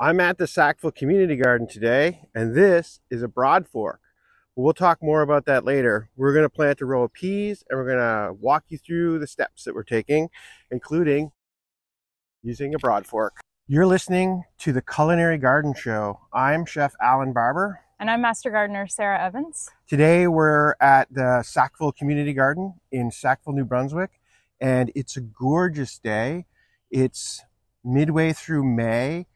I'm at the Sackville Community Garden today, and this is a broad fork. We'll talk more about that later. We're going to plant a row of peas, and we're going to walk you through the steps that we're taking, including using a broad fork. You're listening to the Culinary Garden Show. I'm Chef Alan Barber. And I'm Master Gardener Sarah Evans. Today we're at the Sackville Community Garden in Sackville, New Brunswick, and it's a gorgeous day. It's midway through May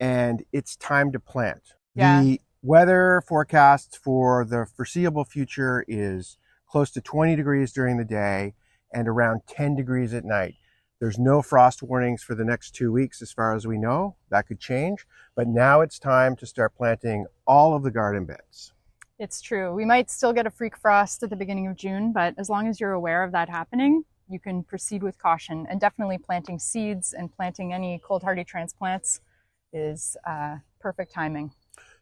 and it's time to plant. Yeah. The weather forecast for the foreseeable future is close to 20 degrees during the day and around 10 degrees at night. There's no frost warnings for the next two weeks as far as we know. That could change, but now it's time to start planting all of the garden beds. It's true. We might still get a freak frost at the beginning of June, but as long as you're aware of that happening, you can proceed with caution and definitely planting seeds and planting any cold hardy transplants is uh, perfect timing.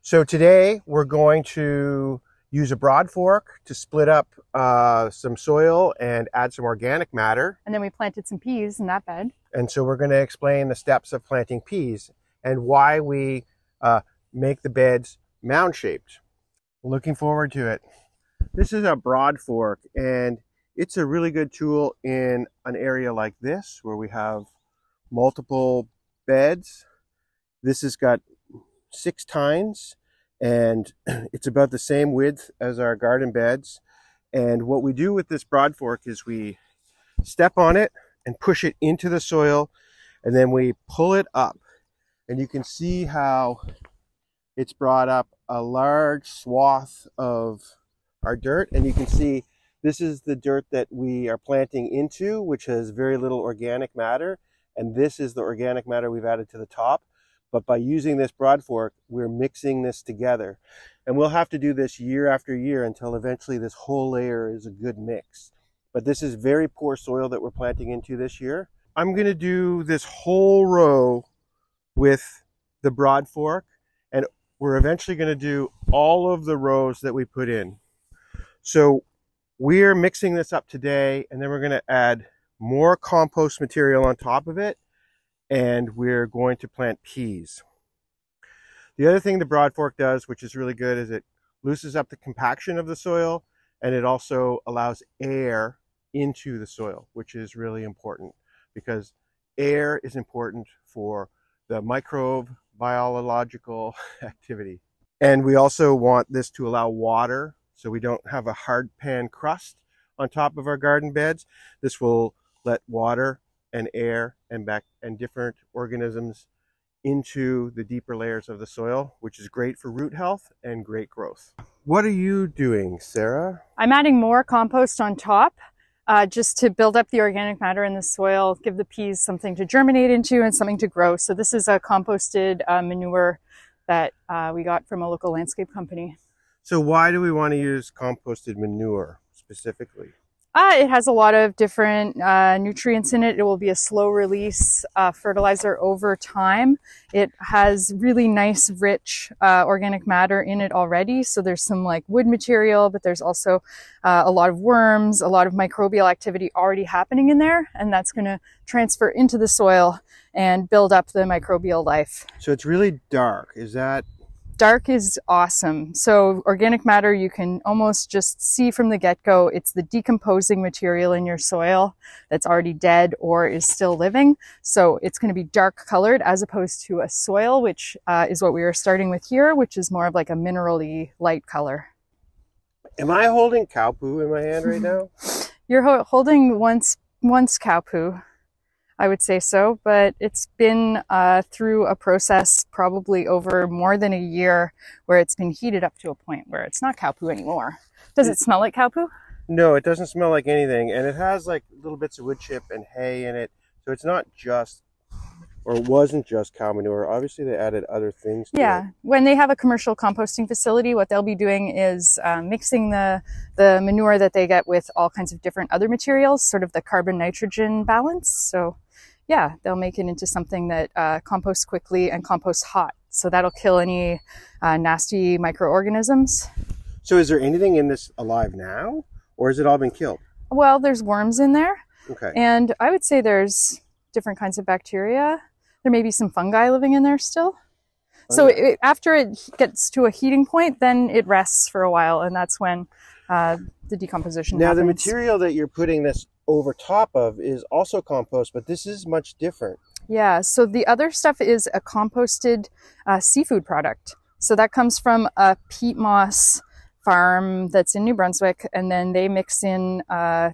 So today we're going to use a broad fork to split up uh, some soil and add some organic matter. And then we planted some peas in that bed. And so we're going to explain the steps of planting peas and why we uh, make the beds mound shaped. Looking forward to it. This is a broad fork and it's a really good tool in an area like this where we have multiple beds this has got six tines and it's about the same width as our garden beds. And what we do with this broad fork is we step on it and push it into the soil and then we pull it up. And you can see how it's brought up a large swath of our dirt. And you can see this is the dirt that we are planting into, which has very little organic matter. And this is the organic matter we've added to the top. But by using this broad fork, we're mixing this together. And we'll have to do this year after year until eventually this whole layer is a good mix. But this is very poor soil that we're planting into this year. I'm going to do this whole row with the broad fork and we're eventually going to do all of the rows that we put in. So we're mixing this up today and then we're going to add more compost material on top of it and we're going to plant peas. The other thing the broad fork does, which is really good, is it loosens up the compaction of the soil and it also allows air into the soil, which is really important because air is important for the microbe biological activity. And we also want this to allow water so we don't have a hard pan crust on top of our garden beds. This will let water and air and back and different organisms into the deeper layers of the soil, which is great for root health and great growth. What are you doing, Sarah? I'm adding more compost on top uh, just to build up the organic matter in the soil, give the peas something to germinate into and something to grow. So this is a composted uh, manure that uh, we got from a local landscape company. So why do we want to use composted manure specifically? Uh, it has a lot of different uh, nutrients in it. It will be a slow release uh, fertilizer over time. It has really nice, rich uh, organic matter in it already. So there's some like wood material, but there's also uh, a lot of worms, a lot of microbial activity already happening in there. And that's going to transfer into the soil and build up the microbial life. So it's really dark. Is that dark is awesome. So organic matter, you can almost just see from the get-go, it's the decomposing material in your soil that's already dead or is still living. So it's going to be dark colored as opposed to a soil, which uh, is what we are starting with here, which is more of like a minerally light color. Am I holding cow poo in my hand right now? You're ho holding once once cow poo. I would say so, but it's been uh, through a process probably over more than a year where it's been heated up to a point where it's not cow poo anymore. Does it smell like cow poo? No, it doesn't smell like anything. And it has like little bits of wood chip and hay in it. So it's not just, or wasn't just cow manure. Obviously, they added other things yeah. It. When they have a commercial composting facility, what they'll be doing is uh, mixing the, the manure that they get with all kinds of different other materials, sort of the carbon nitrogen balance. So yeah, they'll make it into something that uh, composts quickly and composts hot. So that'll kill any uh, nasty microorganisms. So is there anything in this alive now or has it all been killed? Well, there's worms in there. Okay. And I would say there's different kinds of bacteria. There may be some fungi living in there still. So it, after it gets to a heating point, then it rests for a while, and that's when uh, the decomposition Now, the material that you're putting this over top of is also compost, but this is much different. Yeah, so the other stuff is a composted uh, seafood product. So that comes from a peat moss farm that's in New Brunswick, and then they mix in uh,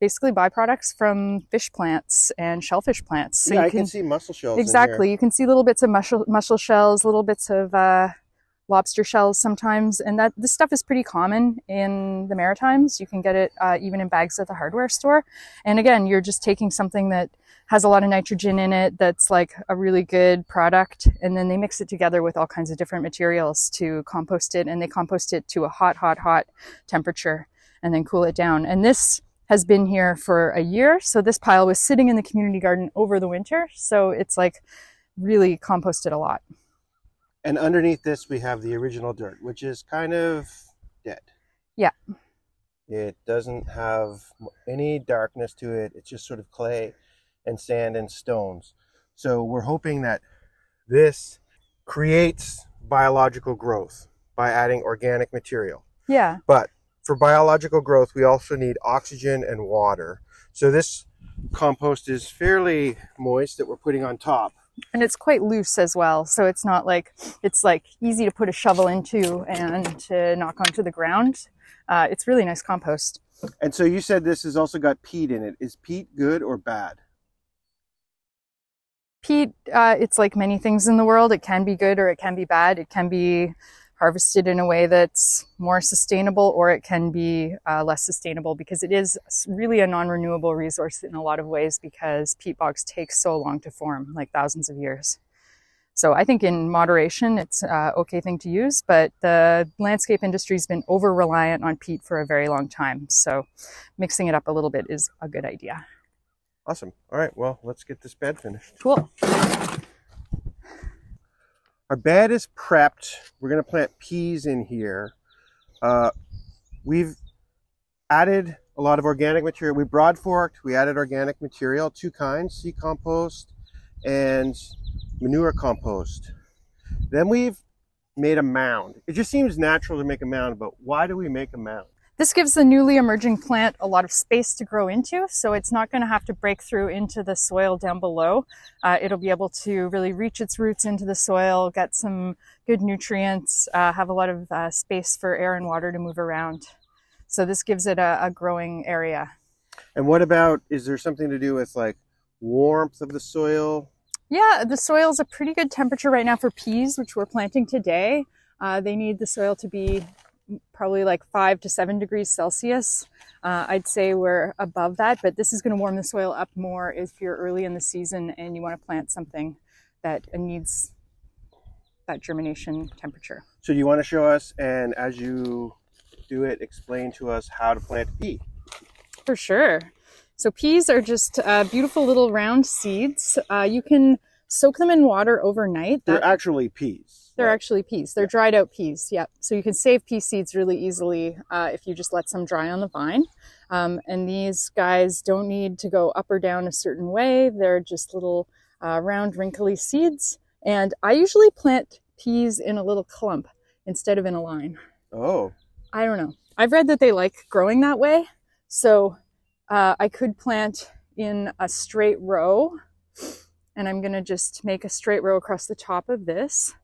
basically byproducts from fish plants and shellfish plants. So yeah, you I can, see mussel shells. exactly you can see little bits of mussel, mussel shells, little bits of uh, lobster shells sometimes, and that this stuff is pretty common in the Maritimes. You can get it uh, even in bags at the hardware store. And again, you're just taking something that has a lot of nitrogen in it that's like a really good product and then they mix it together with all kinds of different materials to compost it and they compost it to a hot hot hot temperature and then cool it down and this has been here for a year so this pile was sitting in the community garden over the winter so it's like really composted a lot And underneath this, we have the original dirt, which is kind of dead. Yeah. It doesn't have any darkness to it. It's just sort of clay and sand and stones. So we're hoping that this creates biological growth by adding organic material. yeah But for biological growth, we also need oxygen and water. So this compost is fairly moist that we're putting on top. And it's quite loose as well so it's not like it's like easy to put a shovel into and to knock onto the ground uh, it's really nice compost And so you said this has also got peat in it. Is peat good or bad? peat uh, it's like many things in the world it can be good or it can be bad it can be harvested in a way that's more sustainable or it can be uh, less sustainable because it is really a non-renewable resource in a lot of ways because peat bogs take so long to form like thousands of years so i think in moderation it's a okay thing to use but the landscape industry's been over reliant on peat for a very long time so mixing it up a little bit is a good idea Awesome. All right. Well, let's get this bed finished. cool Our bed is prepped. We're going to plant peas in here. Uh, we've added a lot of organic material. We broad forked. We added organic material, two kinds, seed compost and manure compost. Then we've made a mound. It just seems natural to make a mound, but why do we make a mound? This gives the newly emerging plant a lot of space to grow into, so it's not going to have to break through into the soil down below. Uh, it'll be able to really reach its roots into the soil, get some good nutrients, uh, have a lot of uh, space for air and water to move around. So this gives it a, a growing area. And what about, is there something to do with like warmth of the soil? Yeah, the soil is a pretty good temperature right now for peas, which we're planting today. Uh, they need the soil to be probably like five to seven degrees Celsius. Uh, I'd say we're above that, but this is going to warm the soil up more if you're early in the season and you want to plant something that needs that germination temperature. So you want to show us, and as you do it, explain to us how to plant pea? For sure. So peas are just uh, beautiful little round seeds. Uh, you can soak them in water overnight. They're That- actually peas. They're right? actually peas. They're dried out peas. Yep. So you can save pea seeds really easily uh, if you just let some dry on the vine. Um, and these guys don't need to go up or down a certain way. They're just little uh, round, wrinkly seeds. And I usually plant peas in a little clump instead of in a line. Oh, I don't know. I've read that they like growing that way. So uh, I could plant in a straight row. And I'm going to just make a straight row across the top of this.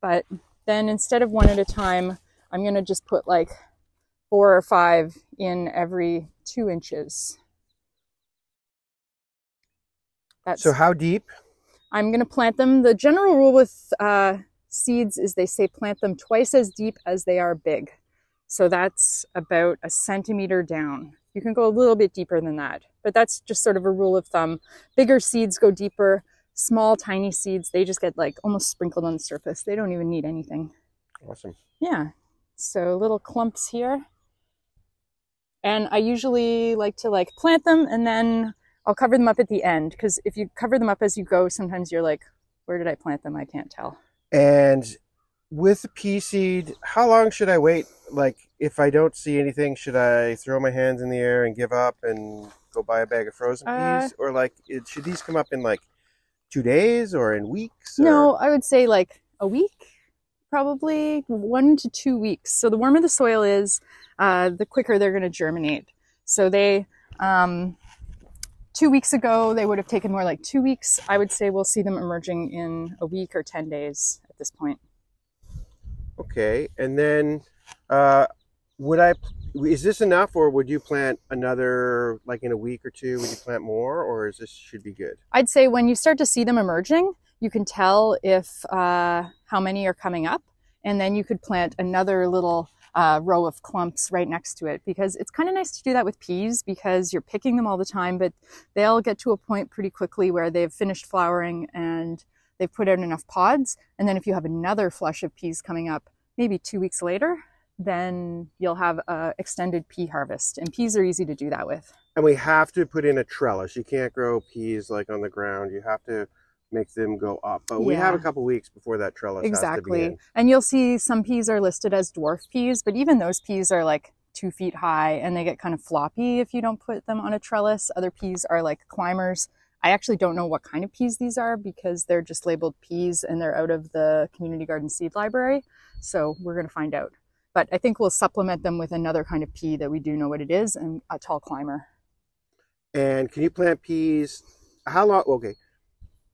But then instead of one at a time, I'm going to just put like four or five in every two inches. That's, so how deep? I'm going to plant them. The general rule with uh, seeds is they say plant them twice as deep as they are big. So that's about a centimeter down. You can go a little bit deeper than that, but that's just sort of a rule of thumb. Bigger seeds go deeper. Small, tiny seeds, they just get like almost sprinkled on the surface. They don't even need anything. Awesome. Yeah. So little clumps here. And I usually like to like plant them and then I'll cover them up at the end because if you cover them up as you go, sometimes you're like, where did I plant them? I can't tell. And with pea seed, how long should I wait? Like, if I don't see anything, should I throw my hands in the air and give up and go buy a bag of frozen Uh, peas? Or like, it, should these come up in like two days or in weeks? No, I would say like a week, probably one to two weeks. So the warmer the soil is, uh, the quicker they're going to germinate. So they, um, two weeks ago, they would have taken more like two weeks. I would say we'll see them emerging in a week or 10 days at this point. Okay, and then uh, would I? Is this enough, or would you plant another like in a week or two? Would you plant more, or is this should be good? I'd say when you start to see them emerging, you can tell if uh, how many are coming up, and then you could plant another little uh, row of clumps right next to it because it's kind of nice to do that with peas because you're picking them all the time, but they'll get to a point pretty quickly where they've finished flowering and they've put out enough pods. And then if you have another flush of peas coming up, maybe two weeks later, then you'll have a extended pea harvest. And peas are easy to do that with. And we have to put in a trellis. You can't grow peas like on the ground. You have to make them go up. But we have a Yeah. couple weeks before that trellis has to Exactly. And you'll see some peas are listed as dwarf peas, but even those peas are like two feet high and they get kind of floppy if you don't put them on a trellis. Other peas are like climbers. I actually don't know what kind of peas these are because they're just labeled peas and they're out of the community garden seed library. So we're going to find out. But I think we'll supplement them with another kind of pea that we do know what it is and a tall climber. And can you plant peas? How long? Okay.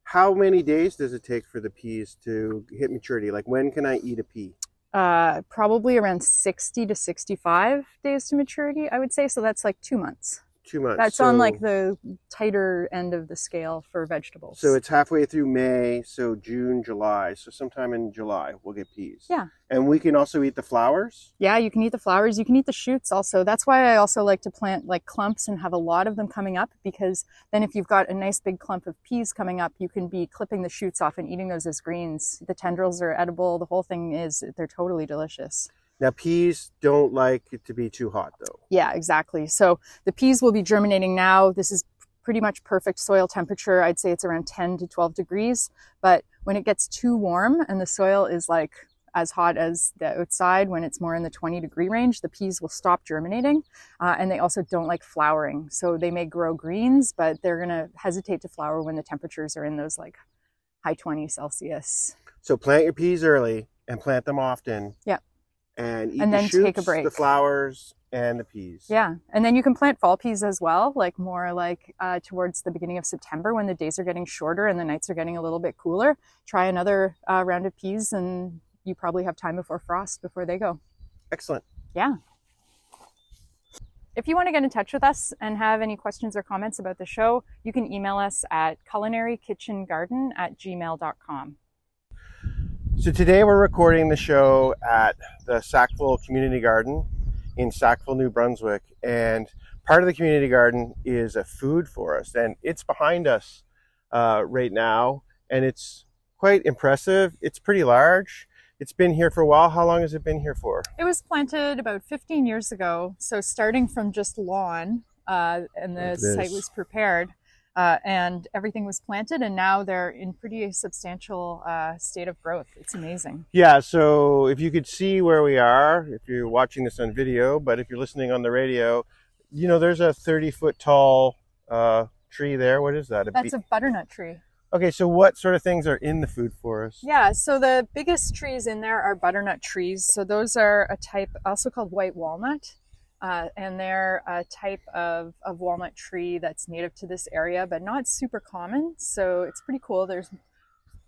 How many days does it take for the peas to hit maturity? Like when can I eat a pea? Uh, probably around 60 to 65 days to maturity, I would say. So that's like two months. Two months. That's on like the tighter end of the scale for vegetables. So it's halfway through May, so June, July. So sometime in July we'll get peas. Yeah. And we can also eat the flowers. yeah, you can eat the flowers, you can eat the shoots also. That's why I also like to plant like clumps and have a lot of them coming up because then if you've got a nice big clump of peas coming up, you can be clipping the shoots off and eating those as greens. The tendrils are edible. The whole thing is they're totally delicious. Now peas don't like it to be too hot though. Yeah, exactly. So the peas will be germinating now. This is pretty much perfect soil temperature. I'd say it's around 10 to 12 degrees. But when it gets too warm and the soil is like as hot as the outside, when it's more in the 20 degree range, the peas will stop germinating. Uh, and they also don't like flowering. So they may grow greens, but they're going to hesitate to flower when the temperatures are in those like high 20 Celsius. So plant your peas early and plant them often. Yep. And eat And the then shoots, take a break. the flowers, and the peas. Yeah, and then you can plant fall peas as well, like more like uh, towards the beginning of September when the days are getting shorter and the nights are getting a little bit cooler. Try another uh, round of peas, and you probably have time before frost before they go. Excellent. Yeah. If you want to get in touch with us and have any questions or comments about the show, you can email us at culinarykitchengarden at gmail.com. So today we're recording the show at the Sackville Community Garden in Sackville, New Brunswick. And part of the community garden is a food forest. And it's behind us uh, right now. And it's quite impressive. It's pretty large. It's been here for a while. How long has it been here for? It was planted about 15 years ago. So starting from just lawn, uh, and the site was prepared, uh, and everything was planted, and now they're in pretty substantial uh, state of growth. It's amazing. Yeah, so if you could see where we are, if you're watching this on video, but if you're listening on the radio, you know, there's a 30 foot tall uh, tree there. What is that? A That's a butternut tree. okay, so what sort of things are in the food forest? Yeah, so the biggest trees in there are butternut trees. So those are a type, also called white walnut. Uh, and they're a type of, of walnut tree that's native to this area, but not super common. So it's pretty cool. There's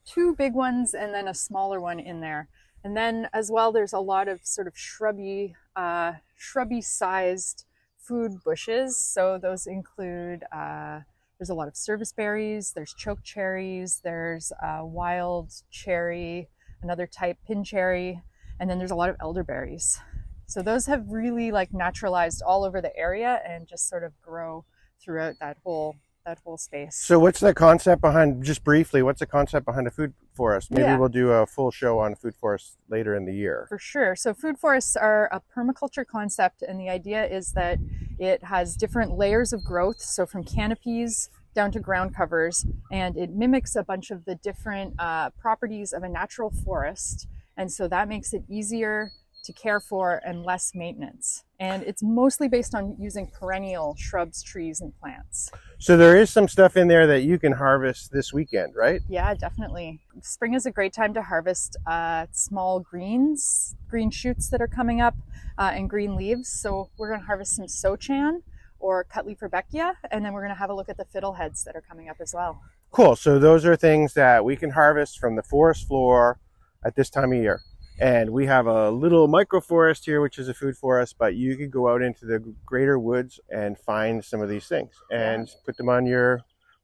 two big ones and then a smaller one in there. And then as well, there's a lot of sort of shrubby, uh, shrubby sized food bushes. So those include, uh, there's a lot of service berries, there's choke cherries, there's uh, wild cherry, another type pin cherry, and then there's a lot of elderberries. So those have really like naturalized all over the area and just sort of grow throughout that whole that whole space. So what's the concept behind, just briefly, what's the concept behind a food forest? Maybe Yeah. we'll do a full show on food forest later in the year. For sure. So food forests are a permaculture concept, and the idea is that it has different layers of growth. So from canopies down to ground covers, and it mimics a bunch of the different uh, properties of a natural forest. And so that makes it easier to care for and less maintenance. And it's mostly based on using perennial shrubs, trees, and plants. So there is some stuff in there that you can harvest this weekend, right? Yeah, definitely. Spring is a great time to harvest uh, small greens, green shoots that are coming up, uh, and green leaves. So we're going to harvest some Sochan or Cutleaf Rudbeckia, and then we're going to have a look at the fiddleheads that are coming up as well. Cool. So those are things that we can harvest from the forest floor at this time of year. And we have a little microforest here, which is a food forest, but you can go out into the greater woods and find some of these things and put them on your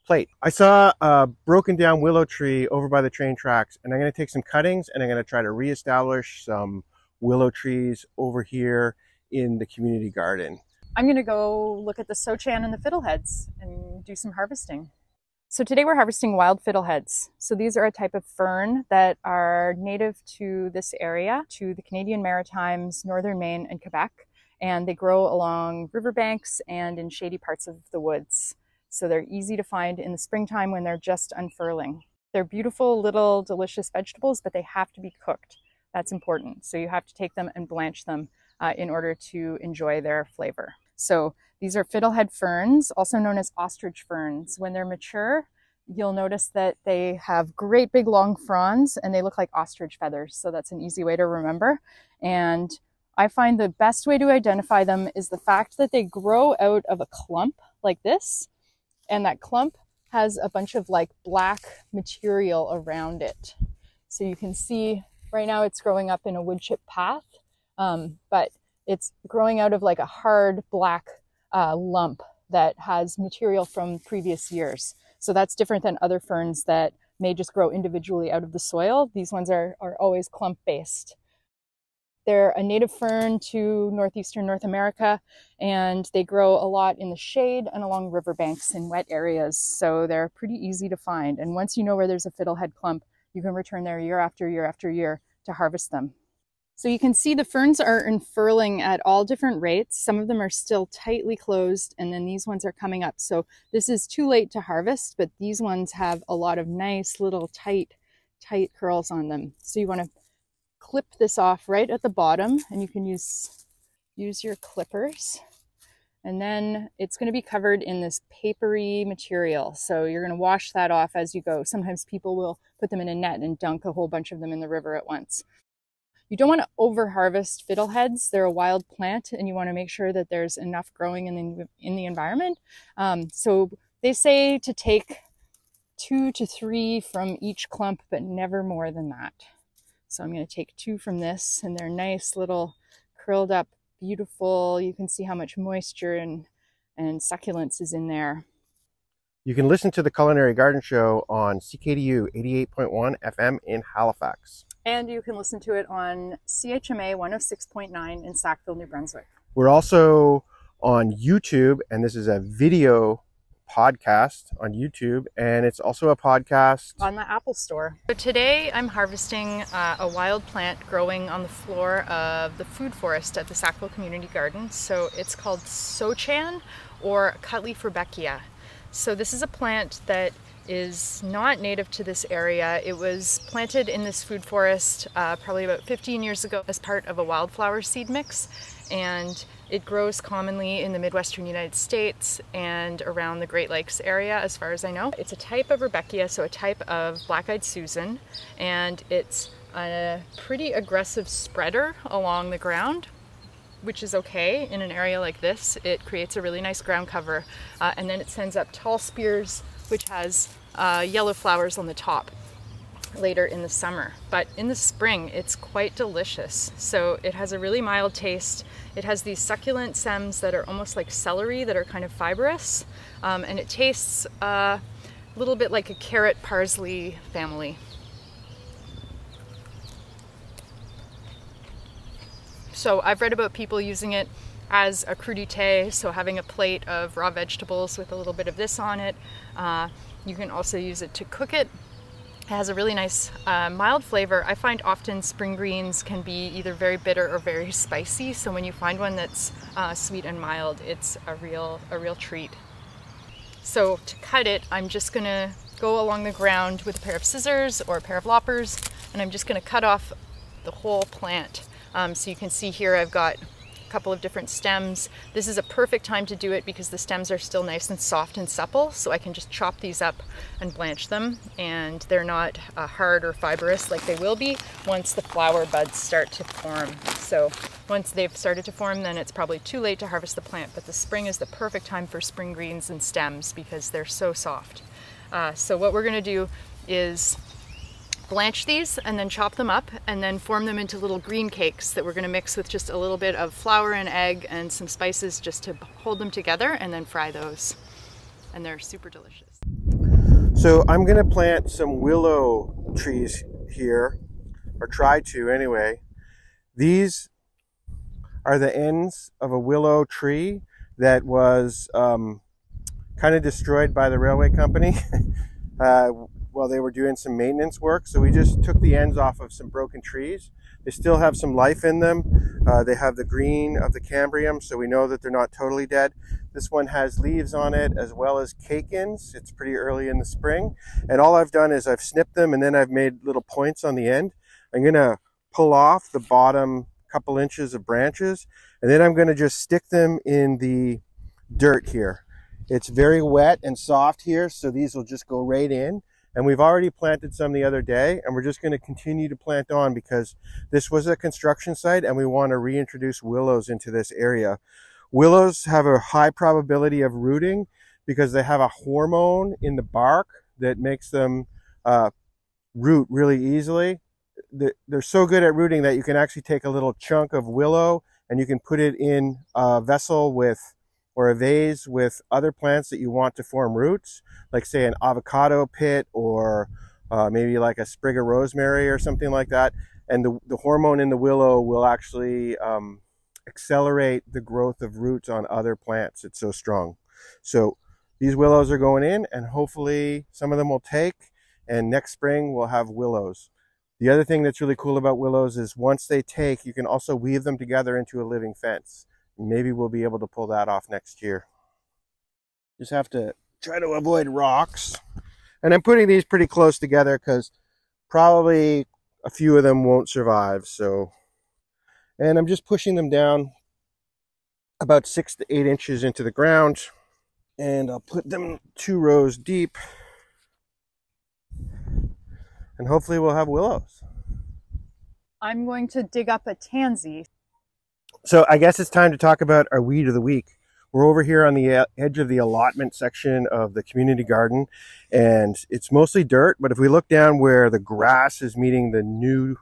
plate. I saw a broken down willow tree over by the train tracks, and I'm going to take some cuttings and I'm going to try to reestablish some willow trees over here in the community garden. I'm going to go look at the Sochan and the fiddleheads and do some harvesting. So today we're harvesting wild fiddleheads. So these are a type of fern that are native to this area, to the Canadian Maritimes, northern Maine, and Quebec. And they grow along riverbanks and in shady parts of the woods. So they're easy to find in the springtime when they're just unfurling. They're beautiful little delicious vegetables, but they have to be cooked. That's important. So you have to take them and blanch them uh, in order to enjoy their flavor. So these are fiddlehead ferns, also known as ostrich ferns. When they're mature, you'll notice that they have great big long fronds and they look like ostrich feathers. So that's an easy way to remember. And I find the best way to identify them is the fact that they grow out of a clump like this. And that clump has a bunch of like black material around it. So you can see right now it's growing up in a wood chip path, um, but it's growing out of like a hard black uh, lump that has material from previous years. So that's different than other ferns that may just grow individually out of the soil. These ones are, are always clump based. They're a native fern to northeastern North America, and they grow a lot in the shade and along riverbanks in wet areas. So they're pretty easy to find. And once you know where there's a fiddlehead clump, you can return there year after year after year to harvest them. So you can see the ferns are unfurling at all different rates. Some of them are still tightly closed and then these ones are coming up. So this is too late to harvest, but these ones have a lot of nice little tight, tight curls on them. So you want to clip this off right at the bottom and you can use, use your clippers. And then it's going to be covered in this papery material. So you're going to wash that off as you go. Sometimes people will put them in a net and dunk a whole bunch of them in the river at once. You don't want to over harvest fiddleheads. They're a wild plant and you want to make sure that there's enough growing in the, in the environment. Um, so they say to take two to three from each clump, but never more than that. So I'm going to take two from this and they're nice little curled up, beautiful. You can see how much moisture and, and succulence is in there. You can listen to the Culinary Garden Show on CKDU 88.1 FM in Halifax and you can listen to it on CHMA 106.9 in Sackville, New Brunswick. We're also on YouTube, and this is a video podcast on YouTube, and it's also a podcast on the Apple Store. So today I'm harvesting uh, a wild plant growing on the floor of the food forest at the Sackville Community Garden. So it's called Sochan or Cutleaf Rudbeckia. So this is a plant that is not native to this area. It was planted in this food forest uh, probably about 15 years ago as part of a wildflower seed mix and it grows commonly in the Midwestern United States and around the Great Lakes area as far as I know. It's a type of Rudbeckia, so a type of black-eyed Susan, and it's a pretty aggressive spreader along the ground which is okay in an area like this. It creates a really nice ground cover uh, and then it sends up tall spears which has uh, yellow flowers on the top later in the summer. But in the spring, it's quite delicious. So it has a really mild taste. It has these succulent stems that are almost like celery that are kind of fibrous. Um, and it tastes uh, a little bit like a carrot parsley family. So I've read about people using it as a crudité, so having a plate of raw vegetables with a little bit of this on it. Uh, you can also use it to cook it. It has a really nice uh, mild flavor. I find often spring greens can be either very bitter or very spicy, so when you find one that's uh, sweet and mild, it's a real, a real treat. So to cut it, I'm just gonna go along the ground with a pair of scissors or a pair of loppers, and I'm just gonna cut off the whole plant Um, so you can see here I've got couple of different stems. This is a perfect time to do it because the stems are still nice and soft and supple, so I can just chop these up and blanch them, and they're not uh, hard or fibrous like they will be once the flower buds start to form. So once they've started to form, then it's probably too late to harvest the plant, but the spring is the perfect time for spring greens and stems because they're so soft. Uh, so what we're gonna do is blanch these and then chop them up and then form them into little green cakes that we're going to mix with just a little bit of flour and egg and some spices just to hold them together and then fry those. And they're super delicious. So I'm going to plant some willow trees here, or try to anyway. These are the ends of a willow tree that was um, kind of destroyed by the railway company. uh, while they were doing some maintenance work. So we just took the ends off of some broken trees. They still have some life in them. Uh, they have the green of the cambrium, so we know that they're not totally dead. This one has leaves on it as well as catkins. It's pretty early in the spring. And all I've done is I've snipped them and then I've made little points on the end. I'm going to pull off the bottom couple inches of branches and then I'm going to just stick them in the dirt here. It's very wet and soft here, so these will just go right in. And we've already planted some the other day, and we're just going to continue to plant on because this was a construction site and we want to reintroduce willows into this area. Willows have a high probability of rooting because they have a hormone in the bark that makes them uh, root really easily. They're so good at rooting that you can actually take a little chunk of willow and you can put it in a vessel with or a vase with other plants that you want to form roots, like say an avocado pit or uh, maybe like a sprig of rosemary or something like that. And the, the hormone in the willow will actually um, accelerate the growth of roots on other plants. It's so strong. So these willows are going in and hopefully some of them will take and next spring we'll have willows. The other thing that's really cool about willows is once they take, you can also weave them together into a living fence maybe we'll be able to pull that off next year. Just have to try to avoid rocks. And I'm putting these pretty close together because probably a few of them won't survive. So, and I'm just pushing them down about six to eight inches into the ground. And I'll put them two rows deep. And hopefully we'll have willows. I'm going to dig up a tansy. So I guess it's time to talk about our weed of the week. We're over here on the uh, edge of the allotment section of the community garden and it's mostly dirt, but if we look down where the grass is meeting the new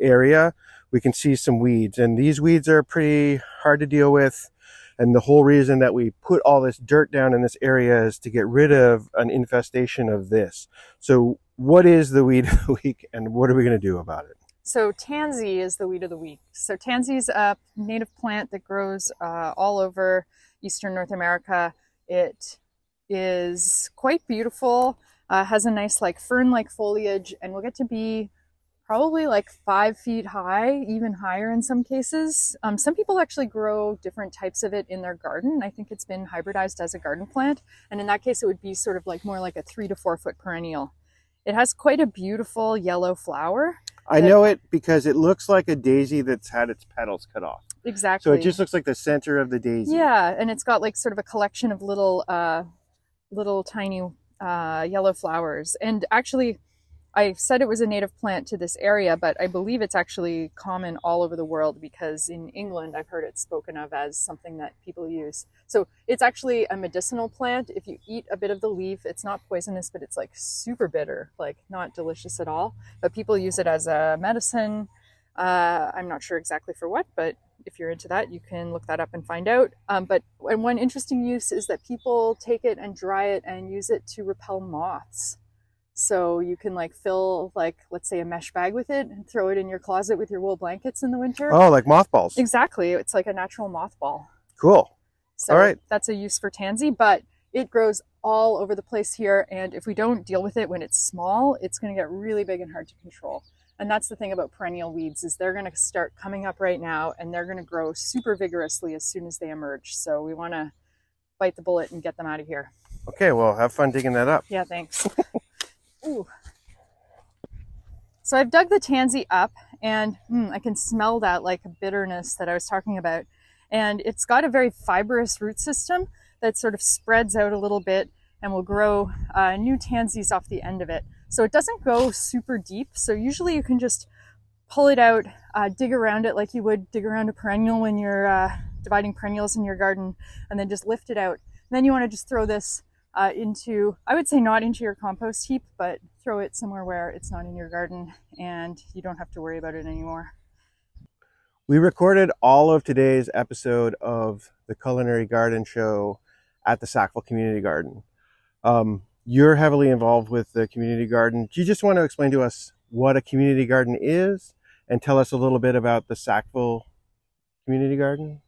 area, we can see some weeds and these weeds are pretty hard to deal with. And the whole reason that we put all this dirt down in this area is to get rid of an infestation of this. So what is the weed of the week and what are we going to do about it? So tansy is the weed of the week. So tansy is a native plant that grows uh, all over eastern North America. It is quite beautiful, uh, has a nice like fern-like foliage, and will get to be probably like five feet high, even higher in some cases. Um, some people actually grow different types of it in their garden. I think it's been hybridized as a garden plant, and in that case, it would be sort of like more like a three to four foot perennial. It has quite a beautiful yellow flower. I know it because it looks like a daisy that's had its petals cut off. Exactly. So it just looks like the center of the daisy. Yeah, and it's got like sort of a collection of little, uh, little tiny uh, yellow flowers. And actually, I said it was a native plant to this area, but I believe it's actually common all over the world because in England I've heard it spoken of as something that people use. So it's actually a medicinal plant. If you eat a bit of the leaf, it's not poisonous, but it's like super bitter, like not delicious at all. But people use it as a medicine. Uh, I'm not sure exactly for what, but if you're into that, you can look that up and find out. Um, but and one interesting use is that people take it and dry it and use it to repel moths. So you can like fill like let's say a mesh bag with it and throw it in your closet with your wool blankets in the winter. Oh, like mothballs. Exactly. It's like a natural mothball. Cool. So all right. that's a use for tansy, but it grows all over the place here and if we don't deal with it when it's small, it's going to get really big and hard to control. And that's the thing about perennial weeds is they're going to start coming up right now and they're going to grow super vigorously as soon as they emerge. So we want to bite the bullet and get them out of here. Okay, well, have fun digging that up. Yeah, thanks. Ooh. So I've dug the tansy up and mm, I can smell that like bitterness that I was talking about. And it's got a very fibrous root system that sort of spreads out a little bit and will grow uh, new tansies off the end of it. So it doesn't go super deep. So usually you can just pull it out, uh, dig around it like you would dig around a perennial when you're uh, dividing perennials in your garden, and then just lift it out. And then you want to just throw this uh, into, I would say not into your compost heap, but throw it somewhere where it's not in your garden and you don't have to worry about it anymore. We recorded all of today's episode of the Culinary Garden Show at the Sackville Community Garden. Um, you're heavily involved with the community garden. Do you just want to explain to us what a community garden is and tell us a little bit about the Sackville Community Garden?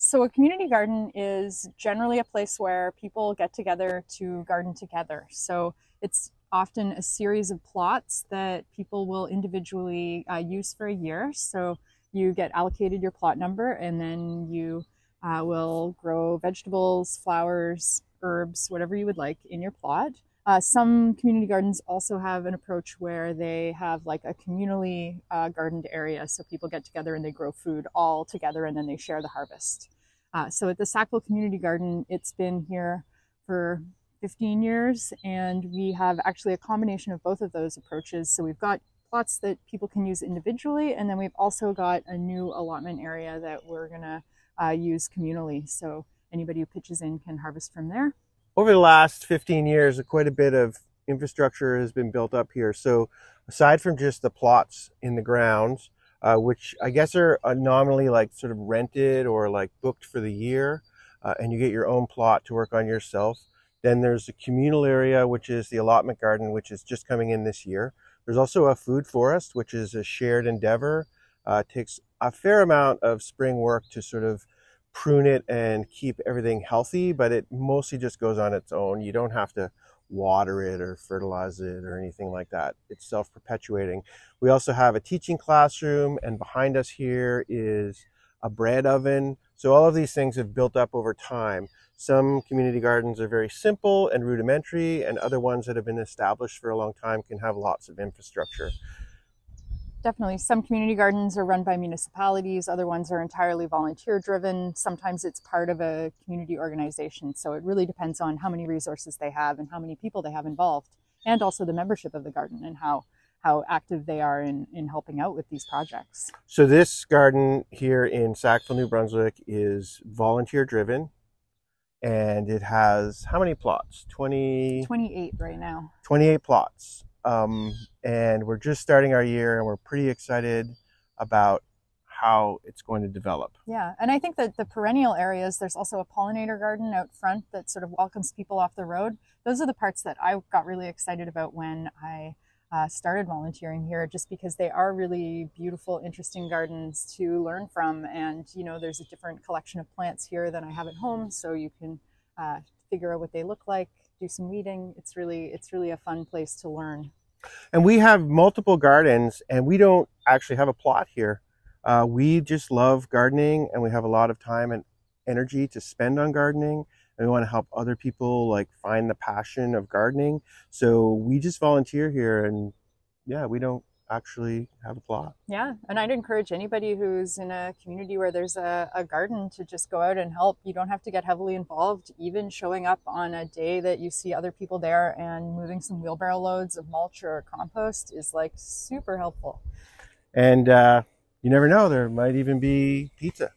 So, a community garden is generally a place where people get together to garden together. So, it's often a series of plots that people will individually uh, use for a year. So, you get allocated your plot number and then you uh, will grow vegetables, flowers, herbs, whatever you would like in your plot. Uh, some community gardens also have an approach where they have like a communally uh, gardened area. So people get together and they grow food all together and then they share the harvest. Uh, so at the Sackville Community Garden, it's been here for 15 years and we have actually a combination of both of those approaches. So we've got plots that people can use individually and then we've also got a new allotment area that we're going to uh, use communally. So anybody who pitches in can harvest from there. Over the last 15 years, quite a bit of infrastructure has been built up here. So aside from just the plots in the grounds, uh, which I guess are nominally like sort of rented or like booked for the year, uh, and you get your own plot to work on yourself. Then there's the communal area, which is the allotment garden, which is just coming in this year. There's also a food forest, which is a shared endeavor. Uh, takes a fair amount of spring work to sort of prune it and keep everything healthy, but it mostly just goes on its own. You don't have to water it or fertilize it or anything like that. It's self-perpetuating. We also have a teaching classroom and behind us here is a bread oven. So all of these things have built up over time. Some community gardens are very simple and rudimentary and other ones that have been established for a long time can have lots of infrastructure definitely. Some community gardens are run by municipalities, other ones are entirely volunteer driven. Sometimes it's part of a community organization. So it really depends on how many resources they have and how many people they have involved, and also the membership of the garden and how how active they are in, in helping out with these projects. So this garden here in Sackville, New Brunswick is volunteer driven and it has how many plots? 20 28 right now. 28 plots. Um, and we're just starting our year and we're pretty excited about how it's going to develop. Yeah, and I think that the perennial areas, there's also a pollinator garden out front that sort of welcomes people off the road. Those are the parts that I got really excited about when I uh, started volunteering here, just because they are really beautiful, interesting gardens to learn from. And, you know, there's a different collection of plants here than I have at home, so you can uh, figure out what they look like, do some weeding. It's really, it's really a fun place to learn. And we have multiple gardens, and we don't actually have a plot here. Uh, we just love gardening, and we have a lot of time and energy to spend on gardening. And we want to help other people like find the passion of gardening. So we just volunteer here, and yeah, we don't actually have a plot. Yeah, and I'd encourage anybody who's in a community where there's a, a, garden to just go out and help. You don't have to get heavily involved. Even showing up on a day that you see other people there and moving some wheelbarrow loads of mulch or compost is like super helpful. And uh, you never know, there might even be pizza.